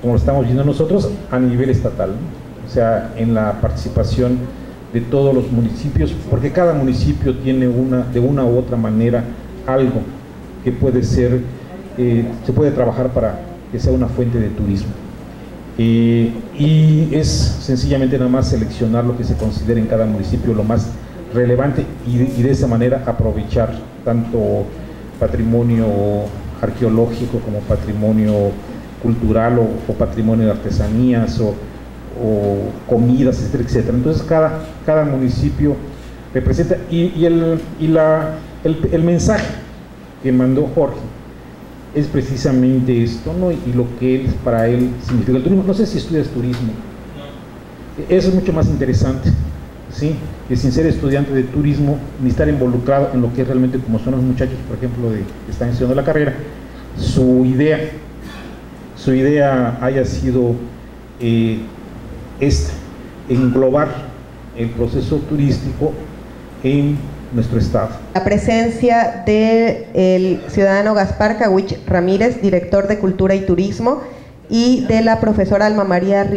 como lo estamos viendo nosotros, a nivel estatal, o sea, en la participación de todos los municipios, porque cada municipio tiene una, de una u otra manera algo que puede ser, eh, se puede trabajar para que sea una fuente de turismo. Eh, y es sencillamente nada más seleccionar lo que se considera en cada municipio lo más relevante y, de esa manera aprovechar tanto patrimonio arqueológico como patrimonio cultural o, patrimonio de artesanías o, comidas, etcétera, etcétera. Entonces cada, cada municipio representa y, el, y la, el mensaje que mandó Jorge es precisamente esto, ¿no? Y lo que él, para él significa el turismo. No sé si estudias turismo. Eso es mucho más interesante, ¿sí? Que sin ser estudiante de turismo, ni estar involucrado en lo que es realmente como son los muchachos, por ejemplo, de, que están estudiando la carrera, su idea, su idea haya sido eh, esta, englobar el proceso turístico en nuestro Estado. La presencia del ciudadano Gaspar Cahuich Ramírez, director de Cultura y Turismo, y de la profesora Alma María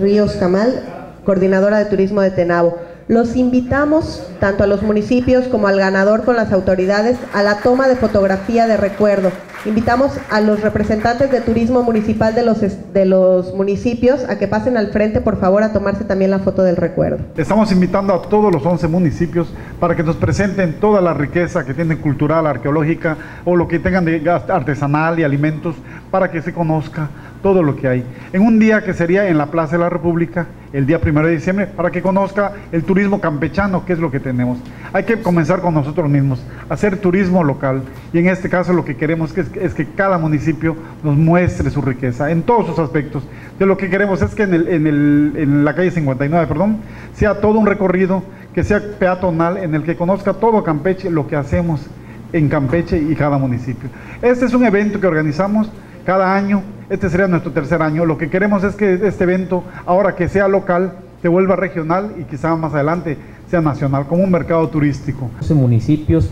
Ríos Camal, coordinadora de Turismo de Tenabo. Los invitamos, tanto a los municipios como al ganador con las autoridades, a la toma de fotografía de recuerdo. Invitamos a los representantes de turismo municipal de los, de los municipios a que pasen al frente, por favor, a tomarse también la foto del recuerdo. Estamos invitando a todos los 11 municipios para que nos presenten toda la riqueza que tienen cultural, arqueológica o lo que tengan de artesanal y alimentos para que se conozca todo lo que hay. En un día que sería en la Plaza de la República, el día primero de diciembre, para que conozca el turismo campechano, que es lo que tenemos. Hay que comenzar con nosotros mismos, hacer turismo local. Y en este caso lo que queremos es, que cada municipio nos muestre su riqueza en todos sus aspectos. De lo que queremos es que en, en la calle 59, perdón, sea todo un recorrido que sea peatonal, en el que conozca todo Campeche, lo que hacemos en Campeche y cada municipio. Este es un evento que organizamos cada año. Este sería nuestro tercer año. Lo que queremos es que este evento, ahora que sea local, se vuelva regional y quizá más adelante sea nacional, como un mercado turístico. Ese municipios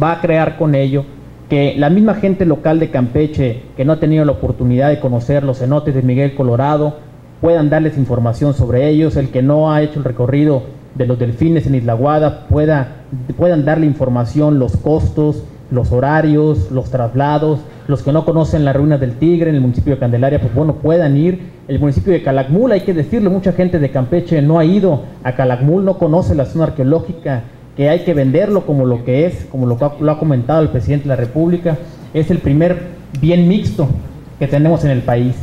va a crear con ello que la misma gente local de Campeche, que no ha tenido la oportunidad de conocer los cenotes de Miguel Colorado, puedan darles información sobre ellos, el que no ha hecho el recorrido de los delfines en Isla Guada pueda, puedan darle información, los costos, los horarios, los traslados, los que no conocen las ruinas del Tigre en el municipio de Candelaria, pues bueno, puedan ir. El municipio de Calakmul, hay que decirlo, mucha gente de Campeche no ha ido a Calakmul, no conoce la zona arqueológica, que hay que venderlo como lo que es, como lo, lo ha comentado el presidente de la República, es el primer bien mixto que tenemos en el país.